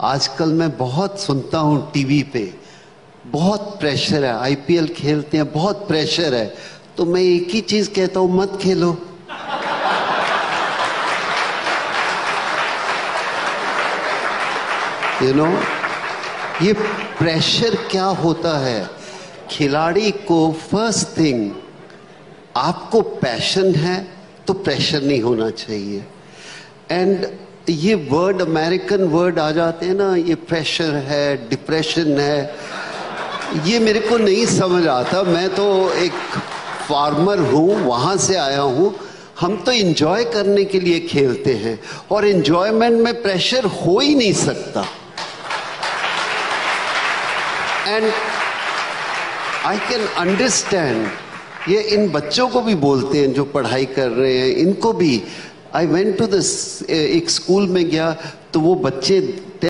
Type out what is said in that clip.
आजकल मैं बहुत सुनता हूँ टीवी पे। बहुत प्रेशर है। आईपीएल खेलते हैं, बहुत प्रेशर है। तो मैं एक ही चीज़ कहता हूँ, मत खेलो। यू नो ये प्रेशर क्या होता है? खिलाड़ी को फ़र्स्ट थिंग आपको पैशन है तो प्रेशर नहीं होना चाहिए। एंड ये वर्ड अमेरिकन वर्ड आ जाते हैं ना, ये प्रेशर है डिप्रेशन है। ये मेरे को नहीं समझ आता। मैं तो एक फार्मर हूँ, वहाँ से आया हूँ। हम तो इंजॉय करने के लिए खेलते हैं और इंजॉयमेंट में प्रेशर हो ही नहीं सकता। एंड आई कैन अंडरस्टैंड ये इन बच्चों को भी बोलते हैं जो पढ़ाई कर रहे हैं, इनको भी आई वेंट टू दिस एक स्कूल में गया तो वो बच्चे